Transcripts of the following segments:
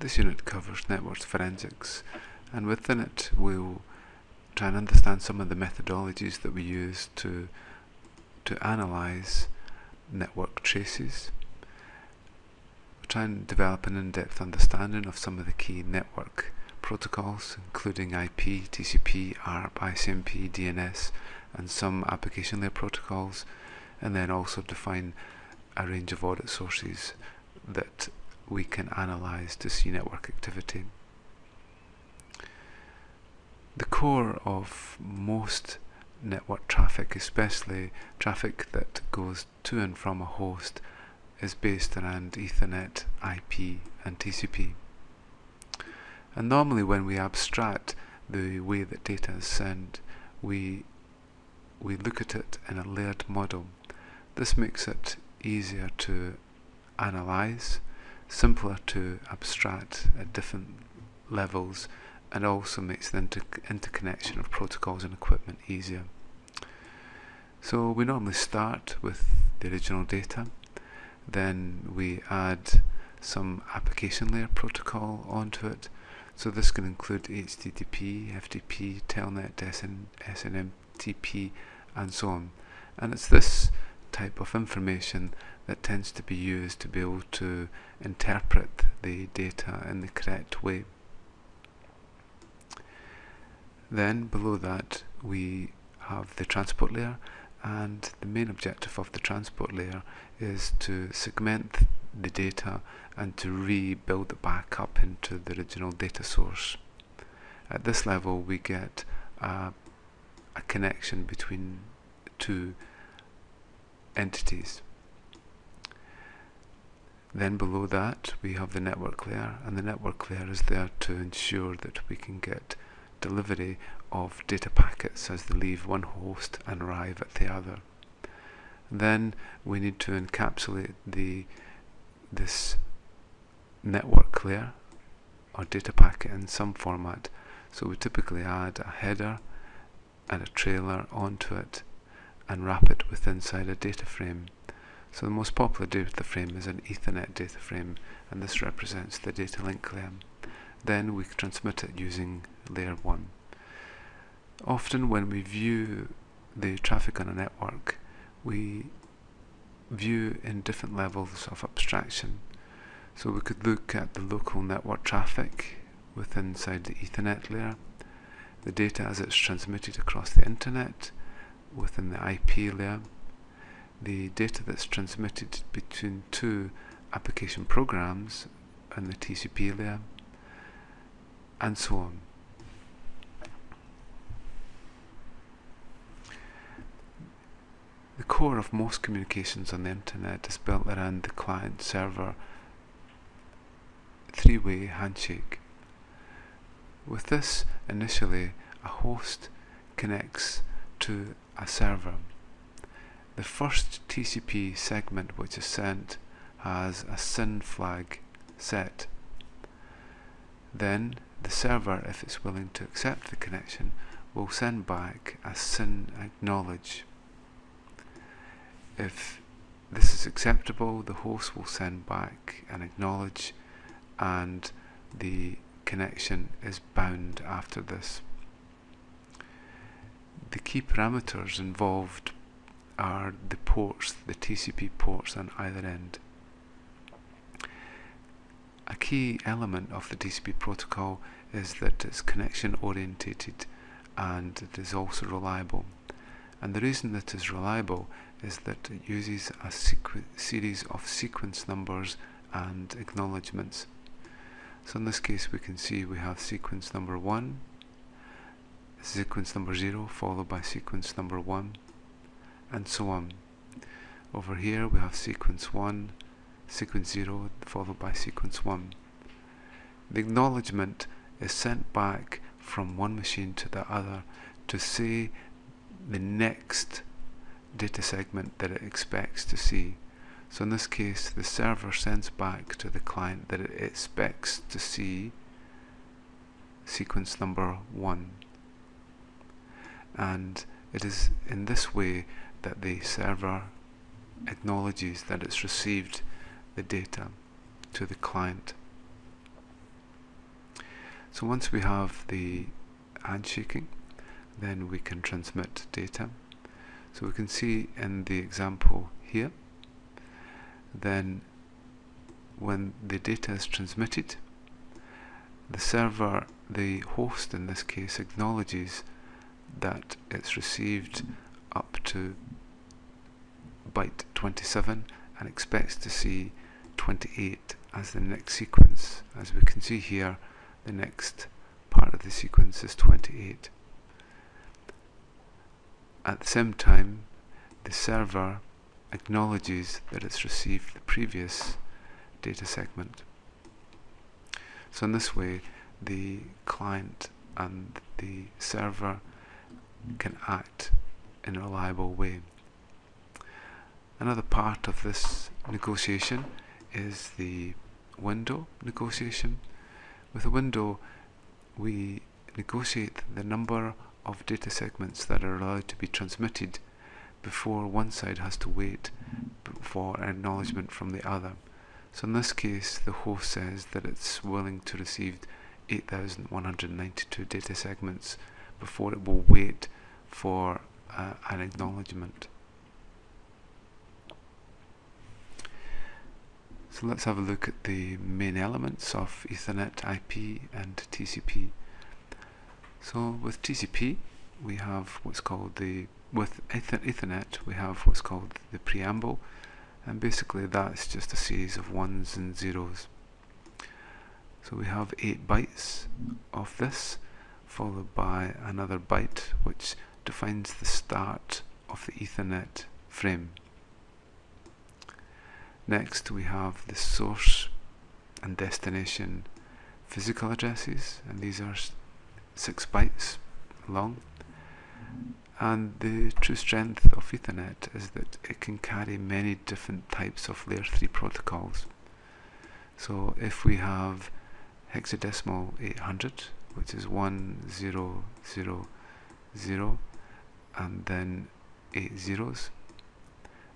This unit covers networks forensics and within it we'll try and understand some of the methodologies that we use to to analyze network traces. We'll try and develop an in-depth understanding of some of the key network protocols including IP, TCP, ARP, ICMP, DNS and some application layer protocols and then also define a range of audit sources that we can analyze to see network activity. The core of most network traffic, especially traffic that goes to and from a host, is based around Ethernet, IP and TCP. And normally when we abstract the way that data is sent, we we look at it in a layered model. This makes it easier to analyze, simpler to abstract at different levels, and also makes the inter interconnection of protocols and equipment easier. So we normally start with the original data, then we add some application layer protocol onto it. So this can include HTTP, FTP, Telnet, SN, SMTP, and so on. And it's this type of information that tends to be used to be able to interpret the data in the correct way. Then below that we have the transport layer and the main objective of the transport layer is to segment the data and to rebuild it back up into the original data source. At this level we get a, a connection between two entities. Then below that we have the network layer and the network layer is there to ensure that we can get delivery of data packets as they leave one host and arrive at the other. Then we need to encapsulate the this network layer or data packet in some format. So we typically add a header and a trailer onto it and wrap it with inside a data frame. So the most popular data frame is an Ethernet data frame and this represents the data link layer. Then we transmit it using layer 1. Often when we view the traffic on a network we view in different levels of abstraction. So we could look at the local network traffic within inside the Ethernet layer, the data as it's transmitted across the internet, within the IP layer, the data that's transmitted between two application programs and the TCP layer, and so on. The core of most communications on the internet is built around the client-server three-way handshake. With this, initially, a host connects to a server. The first TCP segment which is sent has a SYN flag set. Then the server, if it's willing to accept the connection, will send back a SYN acknowledge. If this is acceptable, the host will send back an acknowledge and the connection is bound after this the key parameters involved are the ports, the TCP ports on either end. A key element of the TCP protocol is that it's connection orientated and it is also reliable. And the reason that it is reliable is that it uses a series of sequence numbers and acknowledgements. So in this case we can see we have sequence number 1, sequence number 0 followed by sequence number 1 and so on. Over here we have sequence 1, sequence 0 followed by sequence 1. The acknowledgement is sent back from one machine to the other to see the next data segment that it expects to see. So in this case the server sends back to the client that it expects to see sequence number 1 and it is in this way that the server acknowledges that it's received the data to the client. So once we have the handshaking, then we can transmit data. So we can see in the example here, then when the data is transmitted, the server, the host in this case, acknowledges that it's received up to byte 27 and expects to see 28 as the next sequence. As we can see here, the next part of the sequence is 28. At the same time, the server acknowledges that it's received the previous data segment. So in this way, the client and the server can act in a reliable way. Another part of this negotiation is the window negotiation. With a window, we negotiate the number of data segments that are allowed to be transmitted before one side has to wait for acknowledgement from the other. So in this case, the host says that it's willing to receive 8,192 data segments before it will wait for uh, an acknowledgement. So let's have a look at the main elements of Ethernet, IP and TCP. So with TCP we have what's called the, with Ethernet we have what's called the preamble and basically that's just a series of ones and zeros. So we have 8 bytes of this followed by another byte which defines the start of the Ethernet frame. Next we have the source and destination physical addresses and these are 6 bytes long and the true strength of Ethernet is that it can carry many different types of layer 3 protocols. So if we have hexadecimal 800 which is 1000 and then 8 zeros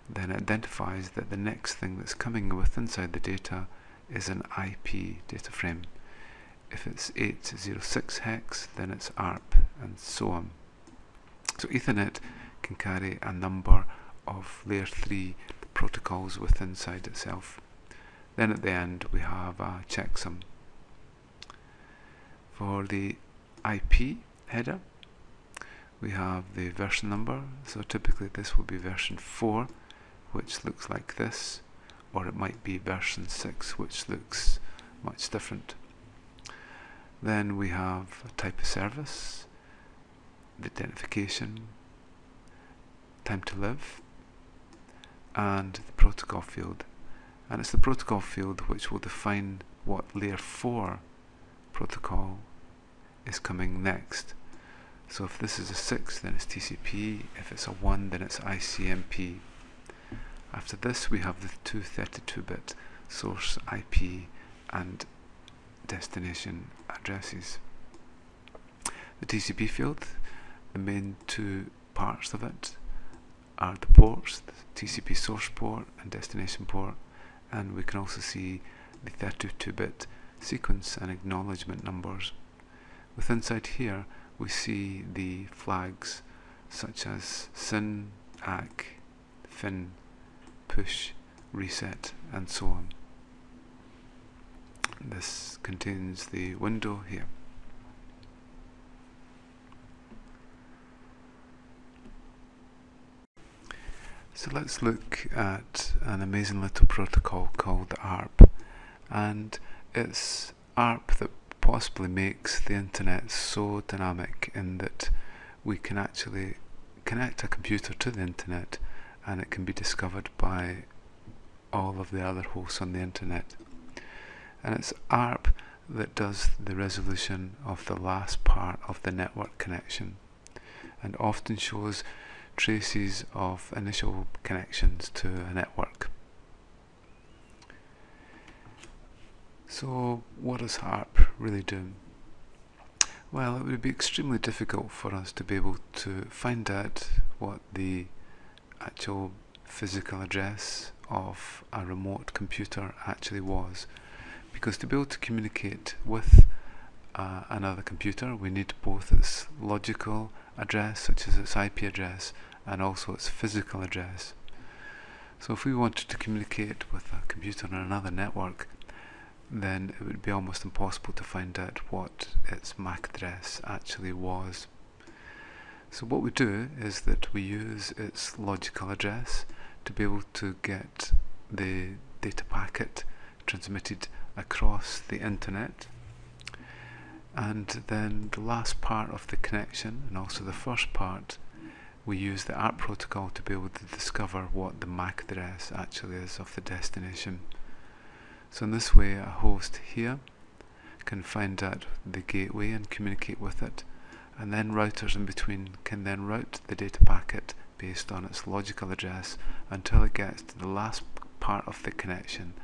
then identifies that the next thing that's coming with inside the data is an IP data frame. If it's 806 hex, then it's ARP, and so on. So Ethernet can carry a number of layer 3 protocols within inside itself. Then at the end we have a checksum. For the IP header, we have the version number, so typically this will be version 4 which looks like this, or it might be version 6 which looks much different. Then we have a type of service, the identification, time to live, and the protocol field. And it's the protocol field which will define what layer 4 protocol is coming next. So if this is a 6 then it's TCP, if it's a 1 then it's ICMP. After this we have the two 32-bit source IP and destination addresses. The TCP field, the main two parts of it are the ports, the TCP source port and destination port, and we can also see the 32-bit sequence and acknowledgement numbers. With inside here we see the flags such as SYN, ACK, FIN, push, reset and so on. This contains the window here. So let's look at an amazing little protocol called ARP and it's ARP that possibly makes the internet so dynamic in that we can actually connect a computer to the internet and it can be discovered by all of the other hosts on the internet. And it's ARP that does the resolution of the last part of the network connection and often shows traces of initial connections to a network. So what does ARP really do? Well, it would be extremely difficult for us to be able to find out what the actual physical address of a remote computer actually was. Because to be able to communicate with uh, another computer, we need both its logical address, such as its IP address, and also its physical address. So if we wanted to communicate with a computer on another network, then it would be almost impossible to find out what its MAC address actually was. So what we do is that we use its logical address to be able to get the data packet transmitted across the internet and then the last part of the connection and also the first part we use the ARP protocol to be able to discover what the MAC address actually is of the destination. So in this way a host here can find out the gateway and communicate with it and then routers in between can then route the data packet based on its logical address until it gets to the last part of the connection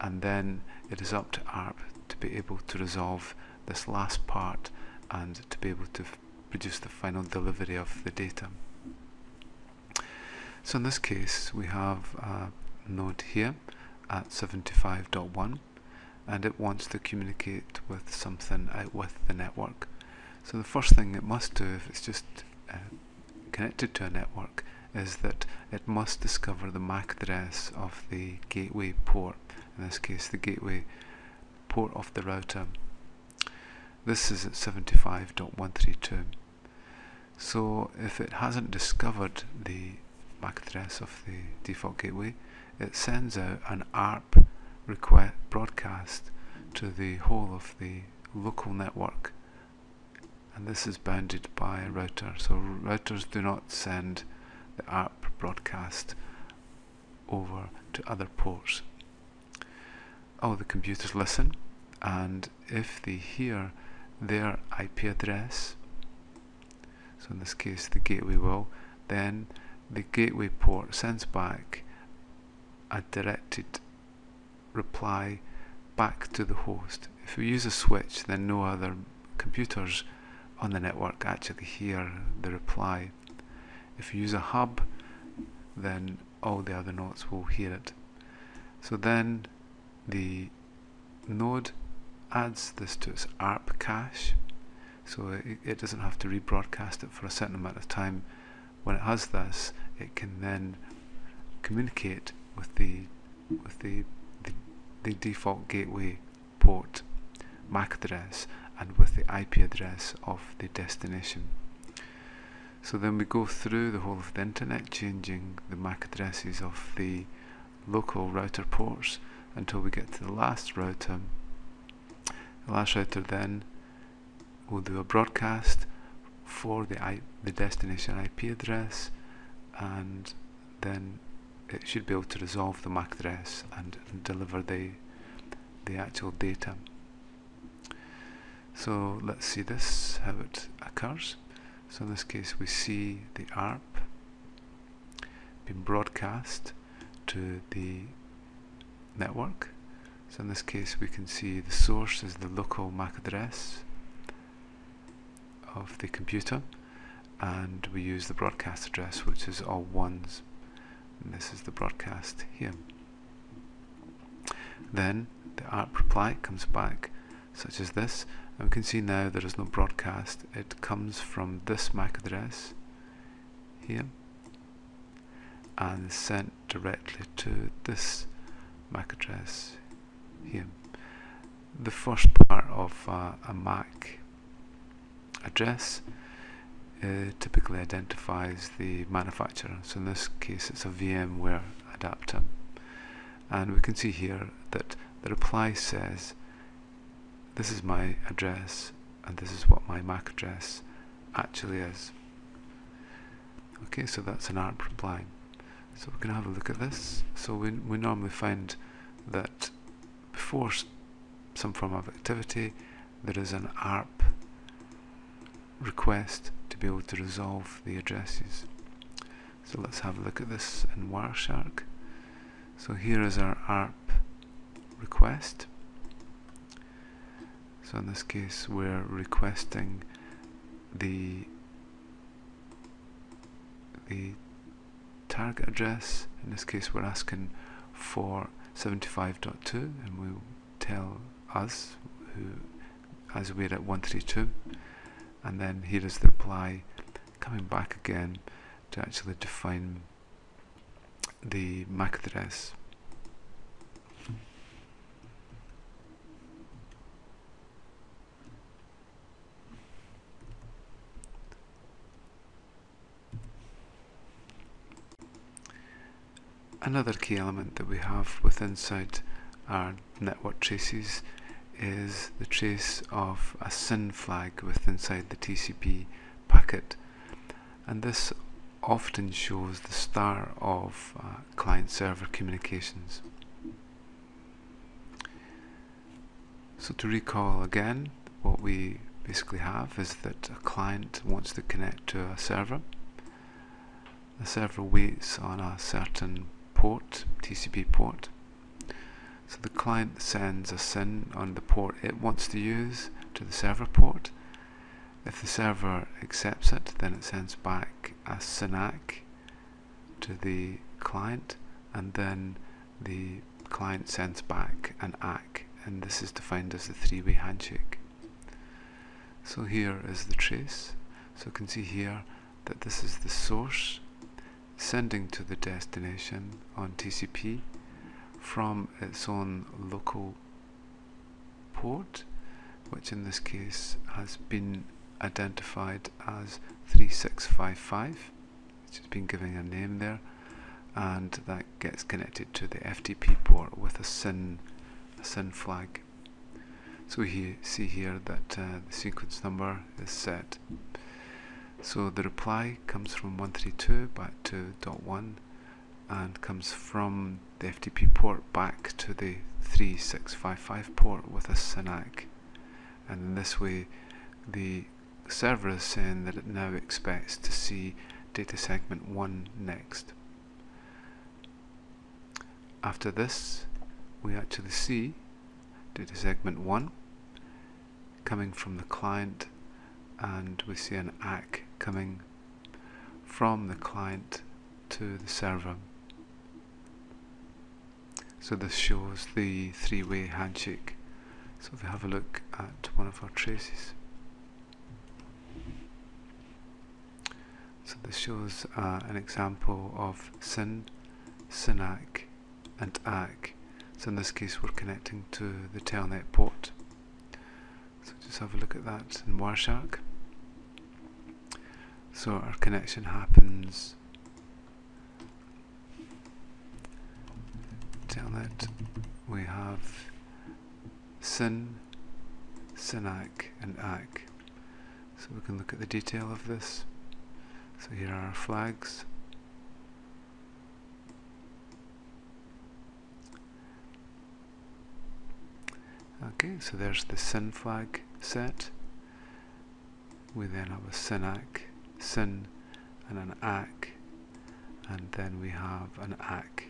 and then it is up to ARP to be able to resolve this last part and to be able to produce the final delivery of the data. So in this case we have a node here at 75.1 and it wants to communicate with something out with the network. So the first thing it must do if it's just uh, connected to a network is that it must discover the MAC address of the gateway port, in this case the gateway port of the router. This is at 75.132. So if it hasn't discovered the MAC address of the default gateway, it sends out an ARP request broadcast to the whole of the local network. And this is bounded by a router. So routers do not send the ARP broadcast over to other ports. All the computers listen. And if they hear their IP address so in this case the gateway will then the gateway port sends back a directed reply back to the host. If we use a switch, then no other computers on the network actually hear the reply. If you use a hub, then all the other nodes will hear it. So then the node adds this to its ARP cache, so it, it doesn't have to rebroadcast it for a certain amount of time. When it has this, it can then communicate with the with the, the, the default gateway port MAC address and with the IP address of the destination. So then we go through the whole of the internet changing the MAC addresses of the local router ports until we get to the last router. The last router then will do a broadcast for the, I, the destination IP address and then it should be able to resolve the MAC address and deliver the the actual data. So let's see this, how it occurs. So in this case we see the ARP being broadcast to the network. So in this case we can see the source is the local MAC address of the computer and we use the broadcast address which is all ones and this is the broadcast here. Then the ARP reply comes back such as this and we can see now there is no broadcast it comes from this MAC address here and is sent directly to this MAC address here. The first part of uh, a MAC address uh, typically identifies the manufacturer. So in this case it's a VMware adapter. And we can see here that the reply says this is my address and this is what my MAC address actually is. Okay, so that's an ARP reply. So we're going to have a look at this. So we, we normally find that before some form of activity there is an ARP request to be able to resolve the addresses. So let's have a look at this in Wireshark. So here is our ARP request. So in this case we're requesting the the target address. In this case we're asking for 75.2 and we'll tell us who as we're at 132 and then here is the reply coming back again to actually define the MAC address. Another key element that we have with inside our network traces is the trace of a SYN flag with inside the TCP packet and this often shows the start of uh, client-server communications. So to recall again, what we basically have is that a client wants to connect to a server. The server waits on a certain port, TCP port. So the client sends a SYN on the port it wants to use to the server port if the server accepts it, then it sends back a SYN-ACK to the client, and then the client sends back an ACK, and this is defined as the three-way handshake. So here is the trace. So you can see here that this is the source sending to the destination on TCP from its own local port, which in this case has been identified as 3655 which has been given a name there and that gets connected to the FTP port with a SYN, a SYN flag. So we see here that uh, the sequence number is set. So the reply comes from 132 back to dot 1 and comes from the FTP port back to the 3655 port with a SYN-ACK and this way the server is saying that it now expects to see data segment 1 next. After this, we actually see data segment 1 coming from the client and we see an ACK coming from the client to the server. So this shows the three-way handshake. So if we have a look at one of our traces. So this shows uh, an example of SYN, SYN-ACK and ACK. So in this case we're connecting to the telnet port. So just have a look at that in Wireshark. So our connection happens telnet we have SYN, SYN-ACK and ACK. So we can look at the detail of this. So here are our flags. Okay, so there's the SYN flag set. We then have a SYN-ACK, SYN and an ACK, and then we have an ACK.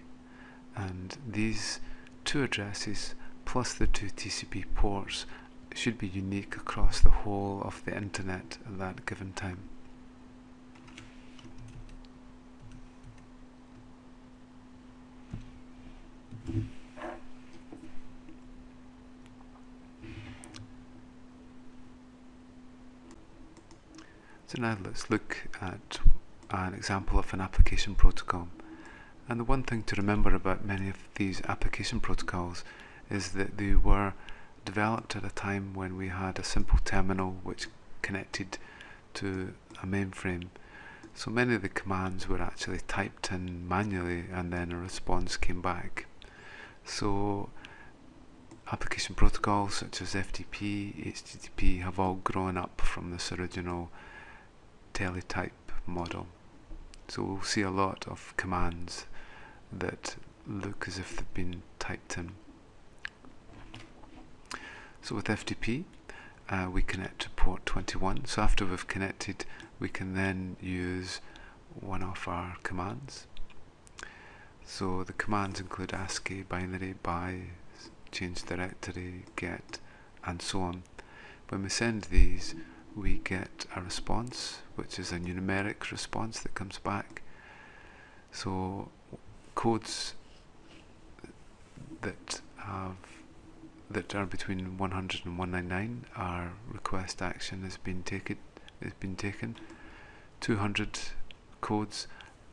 And these two addresses plus the two TCP ports should be unique across the whole of the internet at that given time. So now let's look at an example of an application protocol. And the one thing to remember about many of these application protocols is that they were developed at a time when we had a simple terminal which connected to a mainframe. So many of the commands were actually typed in manually and then a response came back. So application protocols such as FTP, HTTP have all grown up from this original teletype model. So we'll see a lot of commands that look as if they've been typed in. So with FTP, uh, we connect to port 21. So after we've connected, we can then use one of our commands. So the commands include ASCII, binary, bye, change directory, get, and so on. When we send these, we get a response, which is a numeric response that comes back. So codes that have that are between 100 and 199, our request action has been taken. Has been taken. 200 codes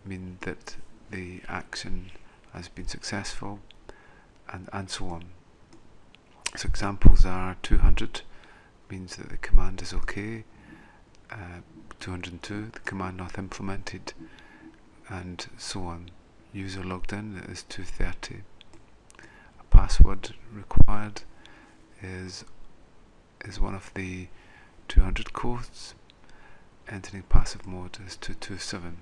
mean that the action has been successful, and and so on. So examples are 200 means that the command is okay. Uh, 202, the command not implemented, and so on. User logged in is 230. A password required is is one of the 200 codes. Entering passive mode is 227.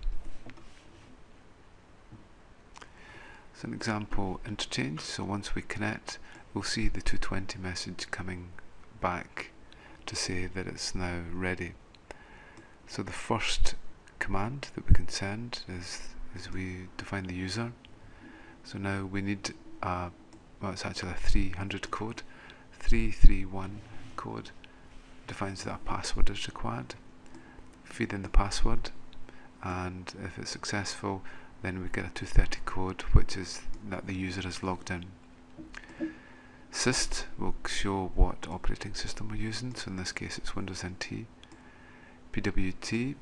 So an example interchange. So once we connect, we'll see the 220 message coming back to say that it's now ready. So the first command that we can send is, is we define the user. So now we need a, well it's actually a 300 code. 331 code defines that a password is required. Feed in the password and if it's successful then we get a 230 code which is that the user has logged in. Syst will show what operating system we're using, so in this case it's Windows NT. PWD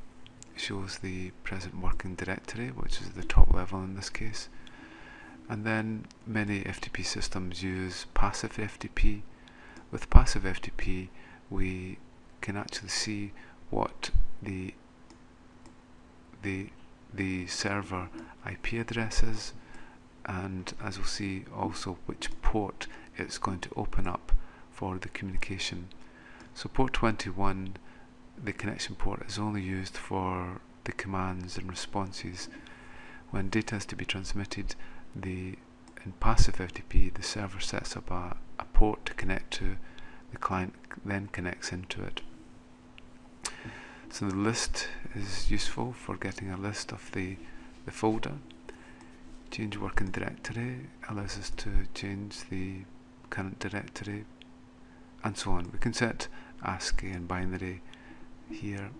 shows the present working directory, which is the top level in this case. And then many FTP systems use passive FTP. With passive FTP, we can actually see what the the the server IP address is, and as we'll see, also which port it's going to open up for the communication. So port 21, the connection port is only used for the commands and responses. When data is to be transmitted, the in passive FTP, the server sets up a, a port to connect to, the client then connects into it. So the list is useful for getting a list of the, the folder. Change working directory allows us to change the current directory and so on. We can set ASCII and binary here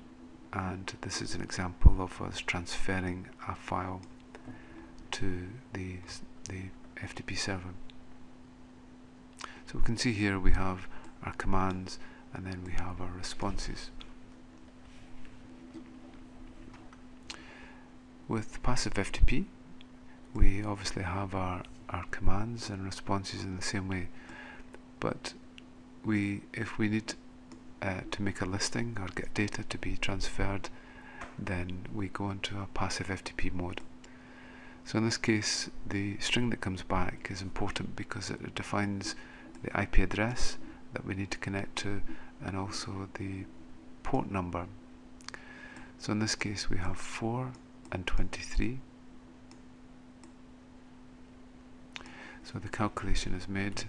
and this is an example of us transferring a file to the, the FTP server. So we can see here we have our commands and then we have our responses. With passive FTP we obviously have our, our commands and responses in the same way but we if we need uh, to make a listing or get data to be transferred then we go into a passive FTP mode. So in this case the string that comes back is important because it defines the IP address that we need to connect to and also the port number. So in this case we have 4 and 23 so the calculation is made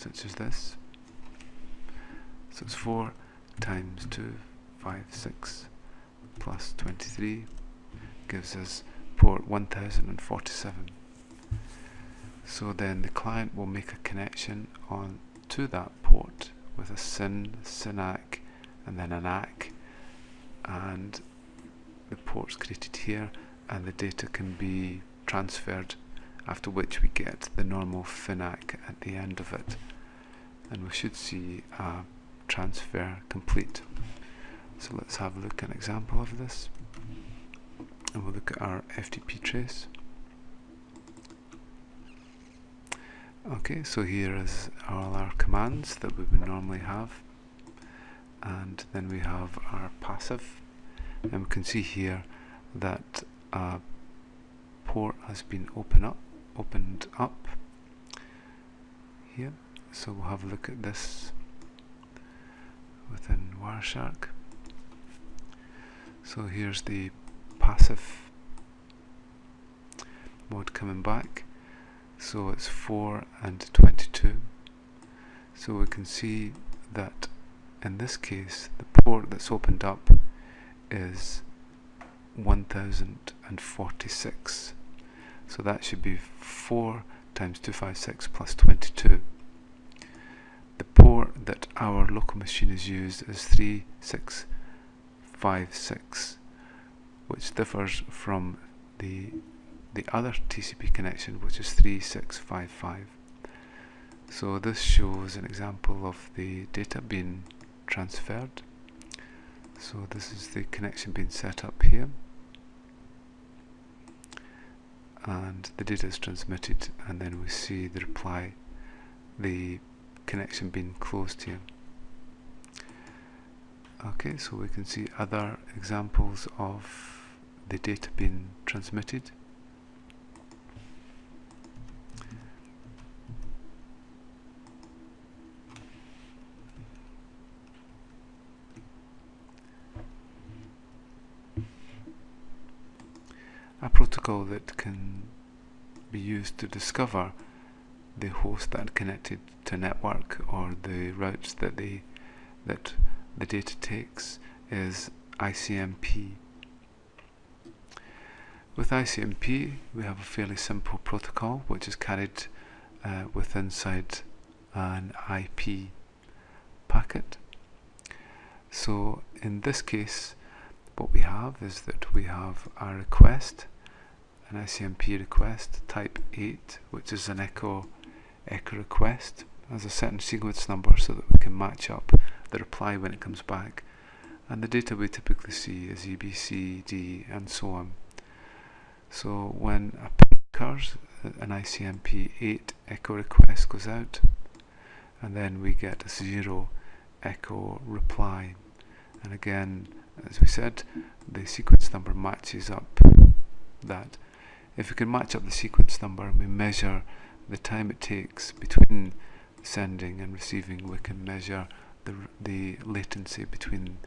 such as this. So it's 4 times 2, 5, 6 plus 23 gives us port 1047. So then the client will make a connection on to that port with a SYN, SYN-ACK and then an ACK and the port's created here and the data can be transferred after which we get the normal FIN-ACK at the end of it. And we should see a transfer complete. So let's have a look at an example of this. And we'll look at our FTP trace. Okay, so here is all our commands that we would normally have. And then we have our passive. And we can see here that a port has been open up opened up here. So we'll have a look at this within Wireshark so here's the passive mode coming back. So it's 4 and 22 so we can see that in this case the port that's opened up is 1046 so that should be 4 times 256 plus 22. The port that our local machine is used is 3656, which differs from the the other TCP connection which is 3655. So this shows an example of the data being transferred. So this is the connection being set up here and the data is transmitted and then we see the reply the connection being closed here. Okay so we can see other examples of the data being transmitted that can be used to discover the host that connected to network or the routes that the that the data takes is ICMP. With ICMP we have a fairly simple protocol which is carried uh, with inside an IP packet. So in this case what we have is that we have a request an ICMP request type 8 which is an echo echo request. Has a certain sequence number so that we can match up the reply when it comes back. And the data we typically see is EBC, D and so on. So when a ping occurs, uh, an ICMP 8 echo request goes out and then we get a 0 echo reply. And again as we said the sequence number matches up that if we can match up the sequence number and we measure the time it takes between sending and receiving, we can measure the, the latency between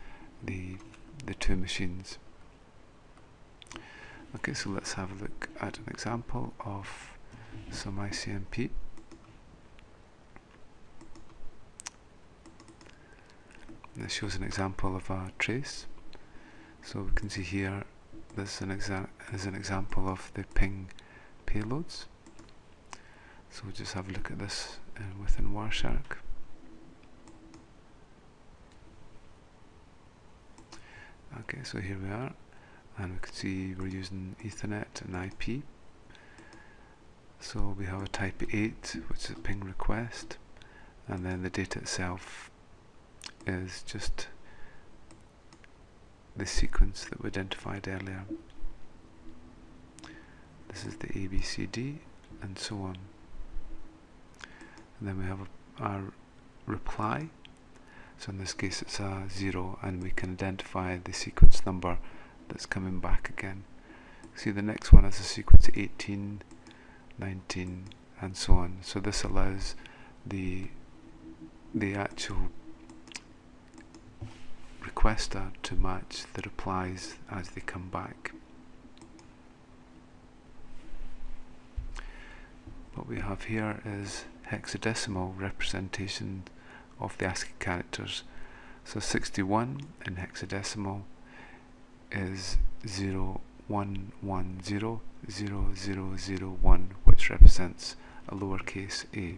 the, the two machines. Okay, so let's have a look at an example of some ICMP. This shows an example of a trace. So we can see here this is an, exa is an example of the ping payloads. So we'll just have a look at this uh, within Wireshark. Okay, so here we are, and we can see we're using Ethernet and IP. So we have a type 8, which is a ping request, and then the data itself is just the sequence that we identified earlier. This is the ABCD and so on. And then we have a, our reply. So in this case it's a 0 and we can identify the sequence number that's coming back again. See the next one is a sequence 18, 19 and so on. So this allows the the actual requester to match the replies as they come back. What we have here is hexadecimal representation of the ASCII characters. So 61 in hexadecimal is 01100001, which represents a lowercase a.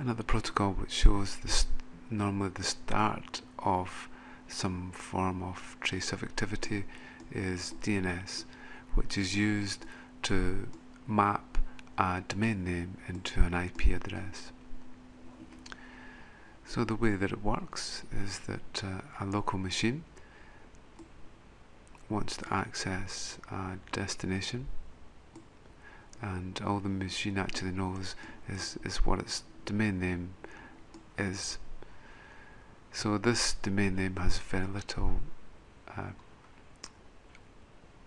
Another protocol which shows normally the start of some form of trace of activity is DNS, which is used to map a domain name into an IP address. So the way that it works is that uh, a local machine wants to access a destination and all the machine actually knows is, is what its domain name is. So this domain name has very little uh,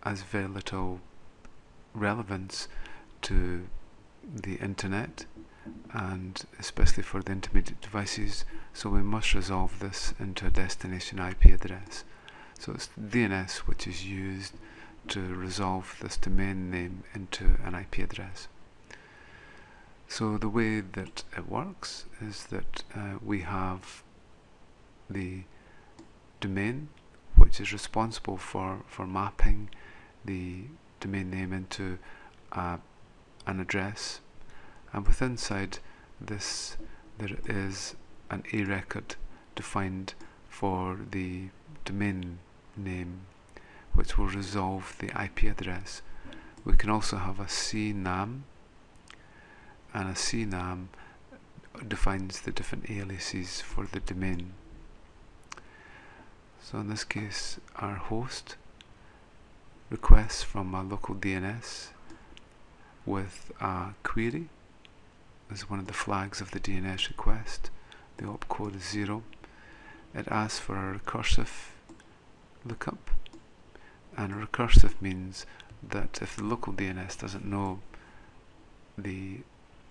has very little relevance to the internet and especially for the intermediate devices so we must resolve this into a destination IP address so it's DNS which is used to resolve this domain name into an IP address so the way that it works is that uh, we have the domain which is responsible for, for mapping the domain name into uh, an address and within inside this there is an A record defined for the domain name which will resolve the IP address. We can also have a CNAME and a CNAME defines the different aliases for the domain. So in this case our host requests from a local DNS with a query as one of the flags of the DNS request. The opcode is 0. It asks for a recursive lookup and recursive means that if the local DNS doesn't know the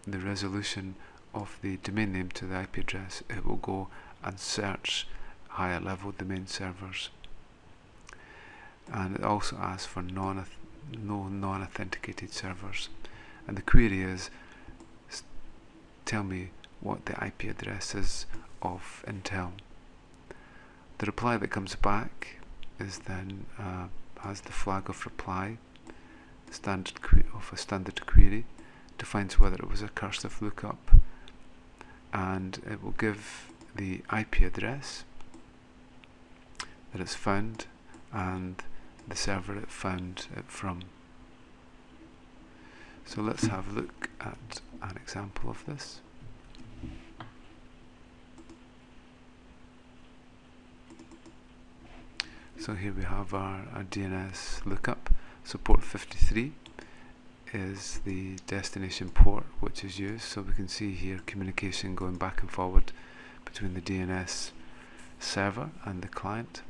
the resolution of the domain name to the IP address, it will go and search higher level domain servers. And it also asks for non no non-authenticated servers. And the query is, tell me what the IP address is of Intel. The reply that comes back is then uh, has the flag of reply standard of a standard query defines whether it was a recursive lookup and it will give the IP address that it's found and the server it found it from. So let's have a look at an example of this. So here we have our, our DNS lookup. So port 53 is the destination port which is used. So we can see here communication going back and forward between the DNS server and the client.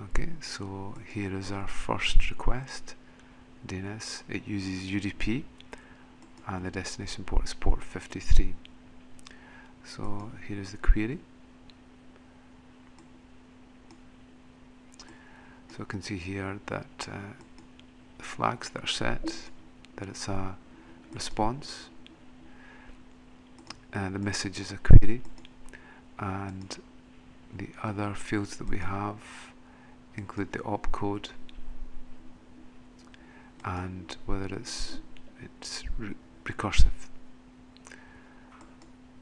Okay, so here is our first request. DNS, it uses UDP and the destination port is port 53. So here is the query. So you can see here that uh, the flags that are set, that it's a response, and the message is a query, and the other fields that we have include the opcode and whether it's it's re recursive.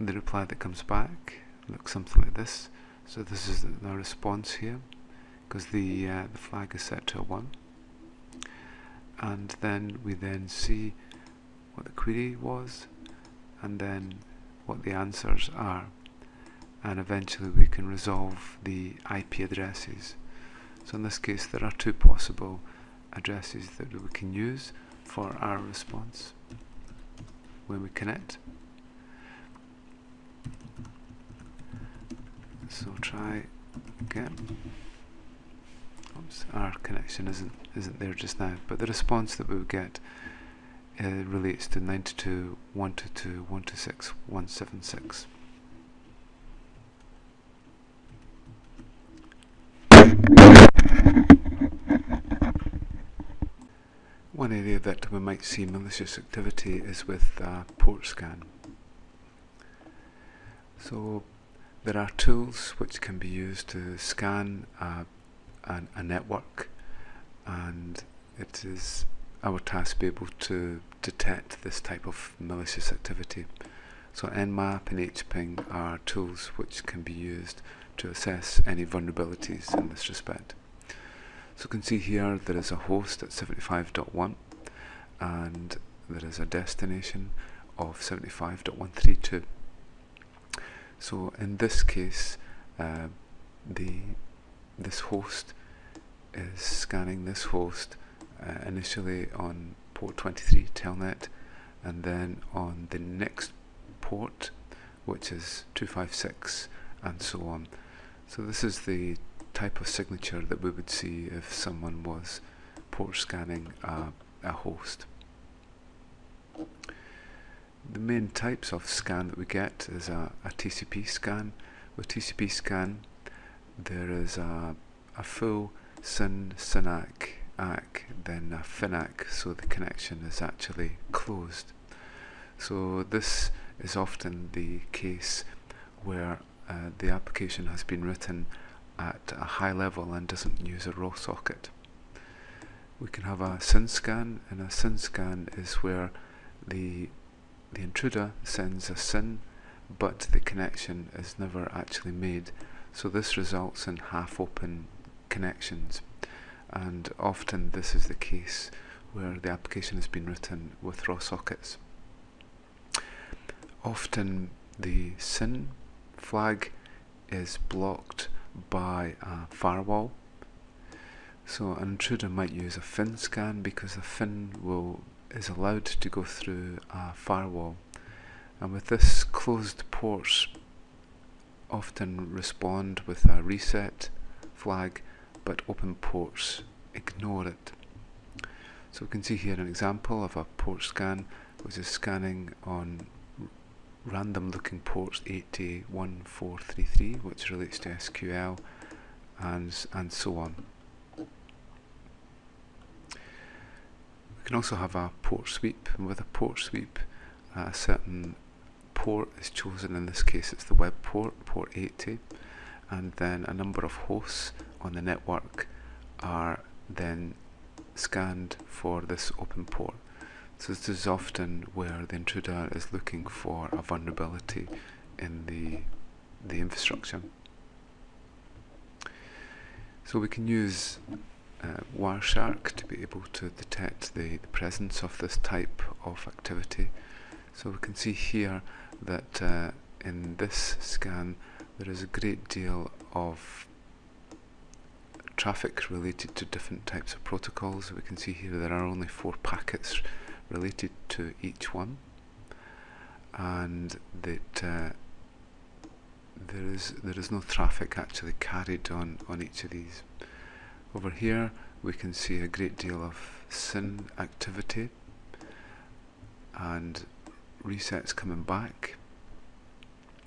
The reply that comes back looks something like this. So this is the response here because the uh, the flag is set to a one, and then we then see what the query was, and then what the answers are, and eventually we can resolve the IP addresses. So in this case there are two possible addresses that we can use for our response when we connect. So try again. Our connection isn't isn't there just now, but the response that we would get uh, relates to 92.122.126.176. One area that we might see malicious activity is with uh, port scan. So there are tools which can be used to scan uh, an, a network and it is our task to be able to detect this type of malicious activity. So Nmap and hping are tools which can be used to assess any vulnerabilities in this respect. So you can see here there is a host at 75.1 and there is a destination of 75.132. So in this case uh, the this host is scanning this host uh, initially on port 23 telnet and then on the next port which is 256 and so on. So this is the type of signature that we would see if someone was port scanning a, a host. The main types of scan that we get is a, a TCP scan. With TCP scan there is a, a full SYN, SYN-ACK, then a FIN-ACK, so the connection is actually closed. So this is often the case where uh, the application has been written at a high level and doesn't use a raw socket. We can have a SYN scan, and a SYN scan is where the the intruder sends a SYN, but the connection is never actually made. So this results in half-open connections, and often this is the case where the application has been written with raw sockets. Often the SYN flag is blocked by a firewall. So an intruder might use a FIN scan because the FIN will is allowed to go through a firewall. And with this closed ports often respond with a reset flag but open ports ignore it. So we can see here an example of a port scan which is scanning on random looking ports 801433 which relates to SQL and, and so on. We can also have a port sweep and with a port sweep a certain port is chosen in this case it's the web port, port 80 and then a number of hosts on the network are then scanned for this open port. So this is often where the intruder is looking for a vulnerability in the, the infrastructure. So we can use uh, Wireshark to be able to detect the, the, presence of this type of activity. So we can see here that uh, in this scan there is a great deal of traffic related to different types of protocols. We can see here there are only four packets related to each one. And that uh, there is there is no traffic actually carried on on each of these. Over here we can see a great deal of SYN activity. And resets coming back.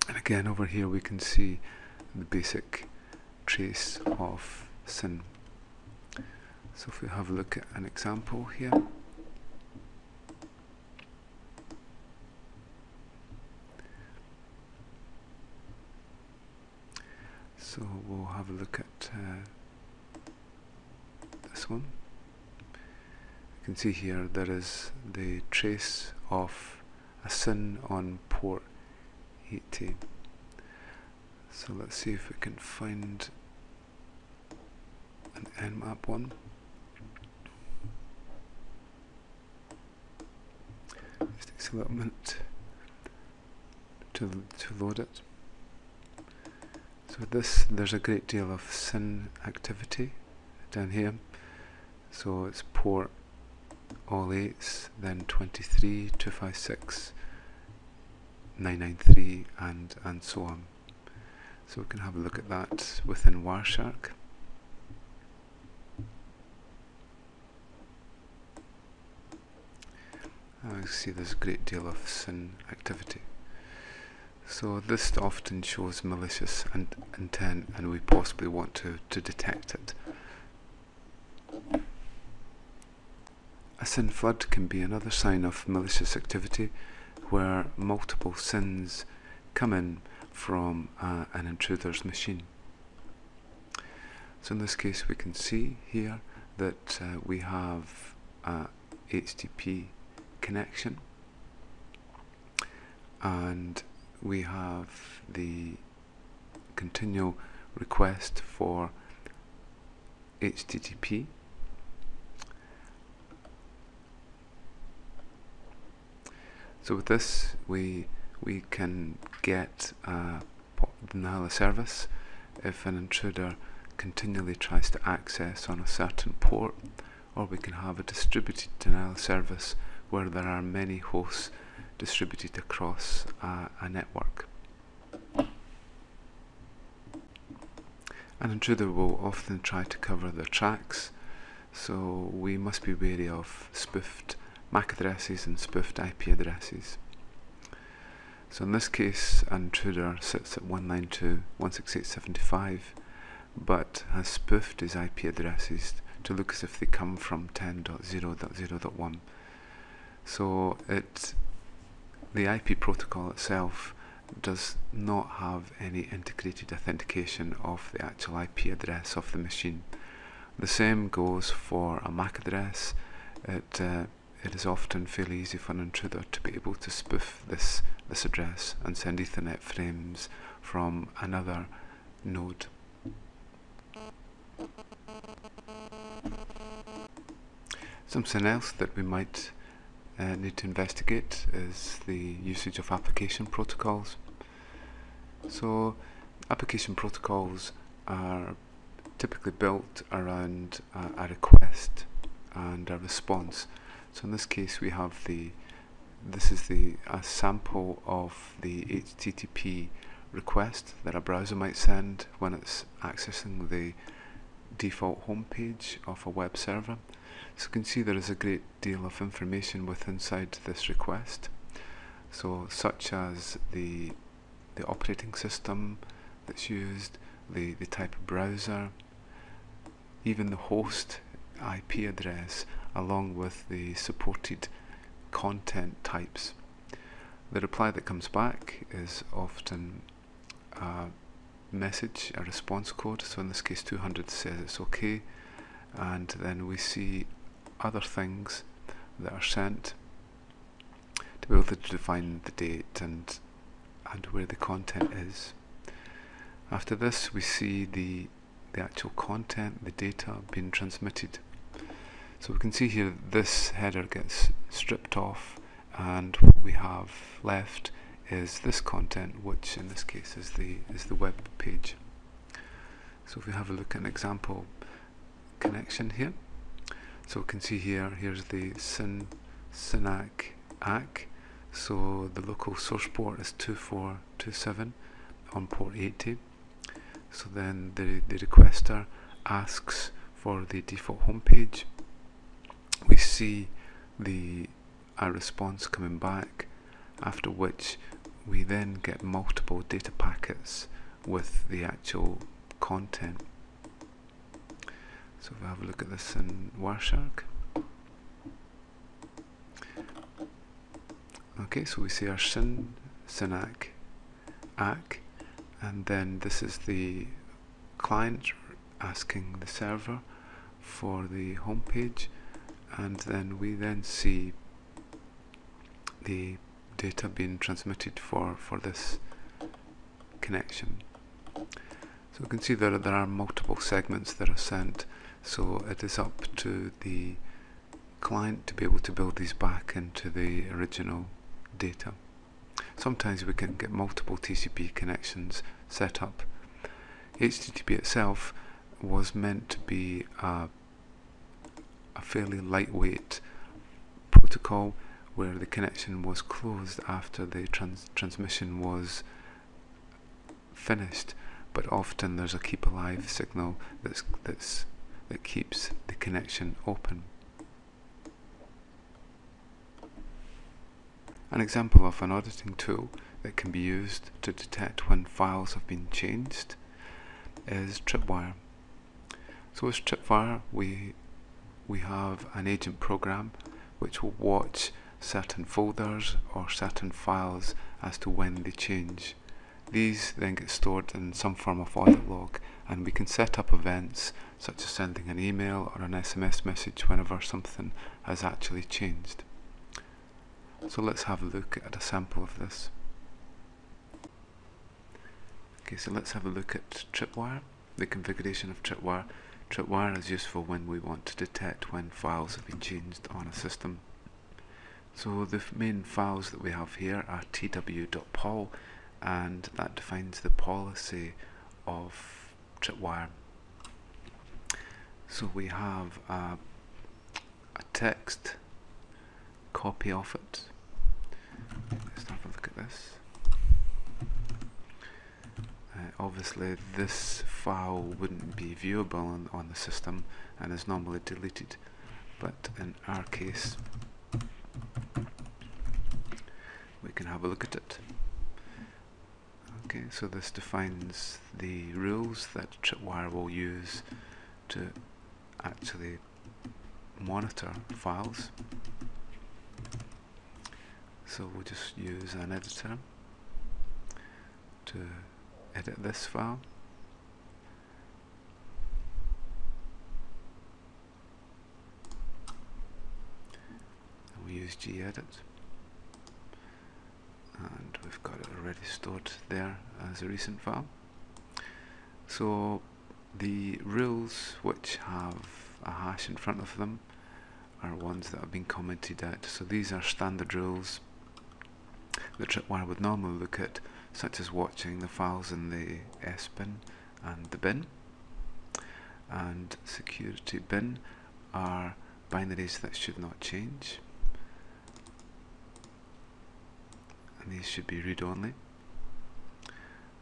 And again over here we can see the basic trace of SYN. So if we have a look at an example here. So we'll have a look at uh, this one. You can see here there is the trace of a SYN on port 80. So let's see if we can find an nmap one. It takes a little minute to, to load it. So this, there's a great deal of SYN activity down here. So it's port all 8s, then 23, 256, 993 and, and so on. So we can have a look at that within Wireshark. I see there's a great deal of SYN activity. So this often shows malicious intent and we possibly want to, to detect it. A SYN flood can be another sign of malicious activity where multiple SYNs come in from uh, an intruder's machine. So in this case we can see here that uh, we have a HTTP connection and we have the continual request for HTTP so with this we we can get uh, a denial of service if an intruder continually tries to access on a certain port or we can have a distributed denial of service where there are many hosts distributed across a, a network. An intruder will often try to cover their tracks, so we must be wary of spoofed MAC addresses and spoofed IP addresses. So in this case, intruder sits at 192.168.75 but has spoofed his IP addresses to look as if they come from 10.0.0.1. So it the IP protocol itself does not have any integrated authentication of the actual IP address of the machine. The same goes for a MAC address. It, uh, it is often fairly easy for an intruder to be able to spoof this, this address and send Ethernet frames from another node. Something else that we might uh, need to investigate is the usage of application protocols. So application protocols are typically built around uh, a request and a response. So in this case we have the this is the a sample of the HTTP request that a browser might send when it's accessing the default home page of a web server. So you can see there is a great deal of information within inside this request. So such as the the operating system that's used, the, the type of browser, even the host IP address along with the supported content types. The reply that comes back is often a message, a response code, so in this case 200 says it's okay, and then we see other things that are sent to be able to define the date and and where the content is. After this we see the the actual content, the data being transmitted. So we can see here this header gets stripped off and what we have left is this content which in this case is the is the web page. So if we have a look at an example connection here. So we can see here, here's the Syn SYN-ACK ACK. So the local source port is 2427 on port 80 so then the, the requester asks for the default home page. We see the a response coming back, after which we then get multiple data packets with the actual content. So if we have a look at this in Wireshark. Okay, so we see our Syn, SYN-ACK, ACK, and then this is the client asking the server for the home page and then we then see the data being transmitted for, for this connection. So we can see that there are multiple segments that are sent so it is up to the client to be able to build these back into the original data. Sometimes we can get multiple TCP connections set up. HTTP itself was meant to be a, a fairly lightweight protocol where the connection was closed after the trans transmission was finished but often there's a keep alive signal that's, that's, that keeps the connection open. An example of an auditing tool that can be used to detect when files have been changed is Tripwire. So with Tripwire we we have an agent program which will watch certain folders or certain files as to when they change. These then get stored in some form of audit log and we can set up events such as sending an email or an SMS message whenever something has actually changed. So let's have a look at a sample of this. Okay, so let's have a look at Tripwire, the configuration of Tripwire. Tripwire is useful when we want to detect when files have been changed on a system. So the main files that we have here are tw.pol and that defines the policy of Tripwire. So we have a, a text copy of it. Let's have a look at this. Uh, obviously this file wouldn't be viewable on, on the system and is normally deleted. But in our case we can have a look at it. Okay, so this defines the rules that Tripwire will use to actually monitor files. So we'll just use an editor to edit this file use gedit and we've got it already stored there as a recent file. So the rules which have a hash in front of them are ones that have been commented out. So these are standard rules that Tripwire would normally look at, such as watching the files in the S bin and the bin. And security bin are binaries that should not change. These should be read-only.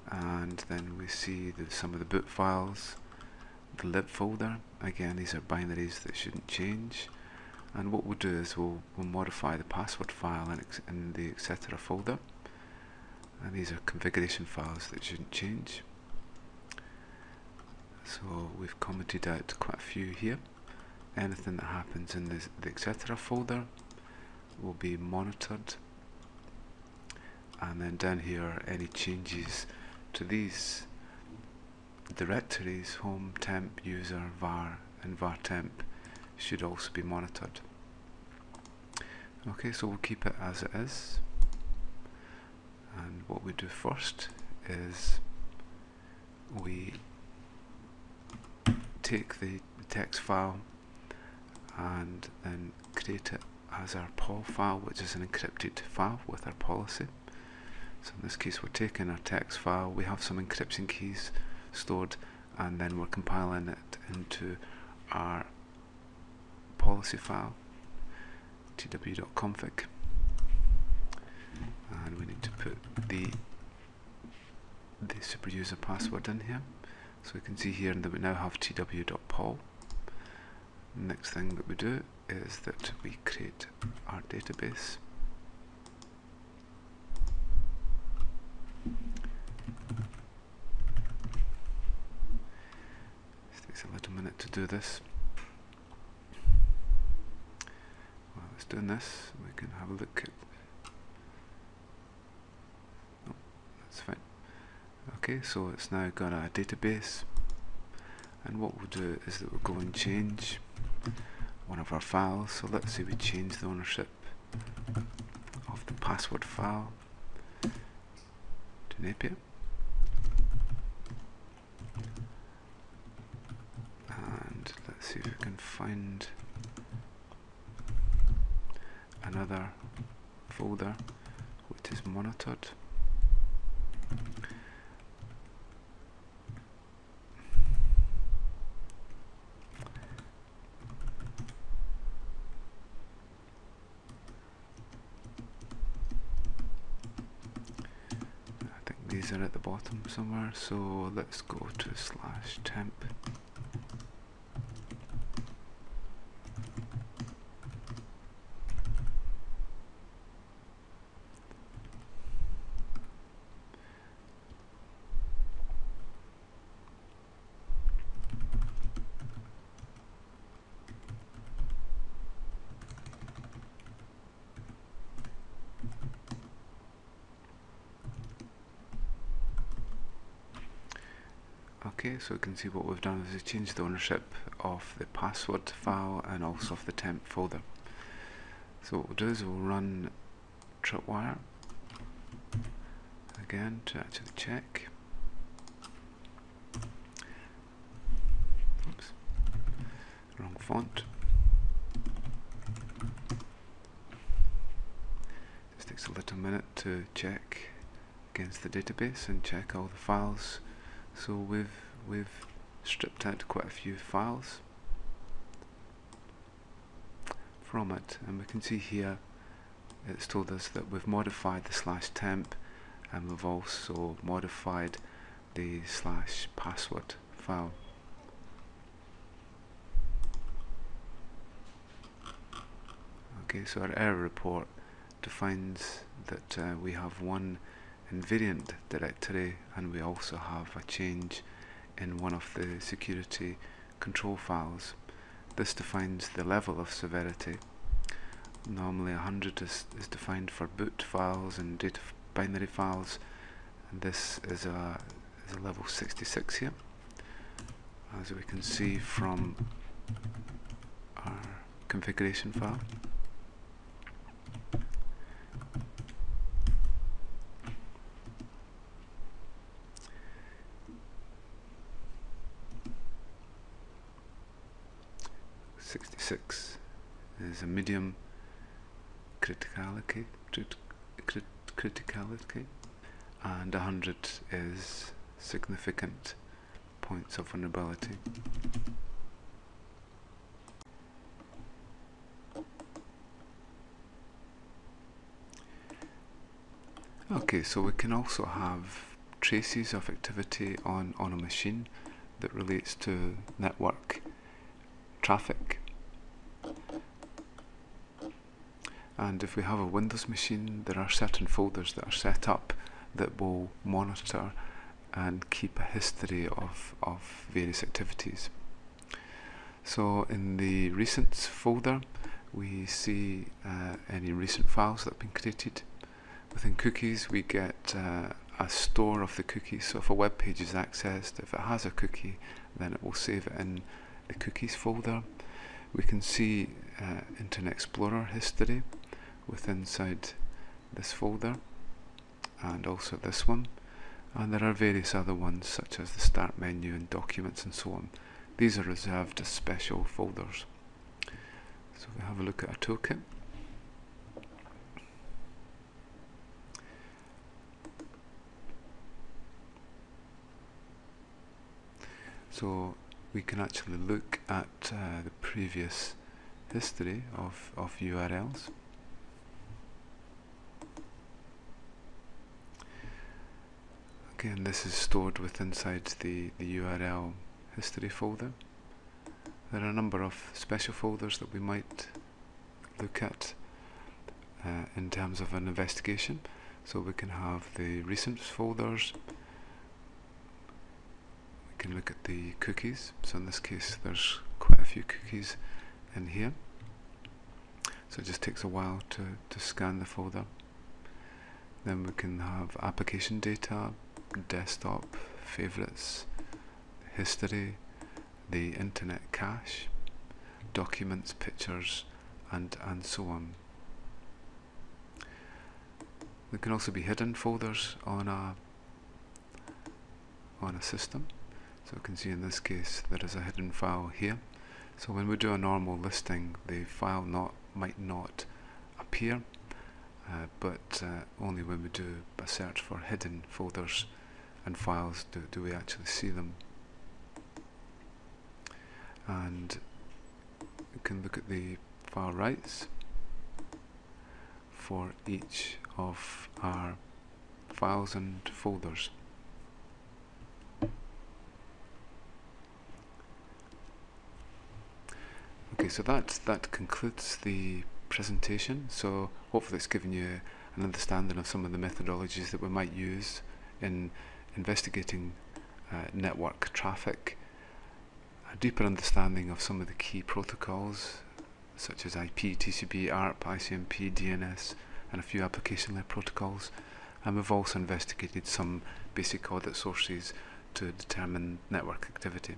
And then we see the, some of the boot files, the lib folder. Again, these are binaries that shouldn't change. And what we'll do is we'll, we'll modify the password file in, in the etc folder. And these are configuration files that shouldn't change. So we've commented out quite a few here. Anything that happens in this, the etc folder will be monitored Um, and then down here any changes to these directories home temp user var and var temp should also be monitored. Okay so we'll keep it as it is. And what we do first is we take the text file and then create it as our POL file which is an encrypted file with our policy so in this case we're taking our text file, we have some encryption keys stored and then we're compiling it into our policy file tw.config and we need to put the the super user password in here. So we can see here that we now have tw.pol next thing that we do is that we create our database takes a little minute to do this. While it's doing this, we can have a look at. Oh, that's fine. Okay, so it's now got a database, and what we'll do is that we'll go and change one of our files. So let's say we change the ownership of the password file to Napier. see if we can find another folder which is monitored. I think these are at the bottom somewhere so let's go to slash temp Okay, so we can see what we've done is we've changed the ownership of the password file and also of the temp folder. So what we'll do is we'll run tripwire again to actually check. Oops, wrong font. This takes a little minute to check against the database and check all the files. So we've we've stripped out quite a few files from it and we can see here it's told us that we've modified the slash temp and we've also modified the slash password file. Okay so our error report defines that uh, we have one invariant directory and we also have a change in one of the security control files. This defines the level of severity. Normally 100 is, is defined for boot files and data binary files and this is a, is a level 66 here as we can see from our configuration file. 96 is a medium criticality, crit, crit, criticality and 100 is significant points of vulnerability. Okay, so we can also have traces of activity on, on a machine that relates to network traffic. And if we have a Windows machine, there are certain folders that are set up that will monitor and keep a history of, of various activities. So in the recents folder, we see uh, any recent files that have been created. Within cookies, we get uh, a store of the cookies. So if a web page is accessed, if it has a cookie, then it will save it in the cookies folder. We can see uh, Internet Explorer history within inside this folder and also this one and there are various other ones such as the start menu and documents and so on. These are reserved as special folders. So we have a look at a toolkit. So we can actually look at uh, the previous history of, of URLs. Again, this is stored with inside the, the URL history folder. There are a number of special folders that we might look at uh, in terms of an investigation. So we can have the recent folders, we can look at the cookies. So in this case there's quite a few cookies in here. So it just takes a while to, to scan the folder. Then we can have application data, desktop, favorites, history, the internet cache, documents, pictures, and, and so on. There can also be hidden folders on a on a system. So you can see in this case there is a hidden file here. So when we do a normal listing, the file not might not appear, uh, but uh, only when we do a search for hidden folders and files do, do we actually see them. And we can look at the file rights for each of our files and folders. Okay, so that that concludes the presentation. So hopefully it's given you an understanding of some of the methodologies that we might use in investigating uh, network traffic, a deeper understanding of some of the key protocols such as IP, TCP, ARP, ICMP, DNS and a few application layer protocols and we've also investigated some basic audit sources to determine network activity.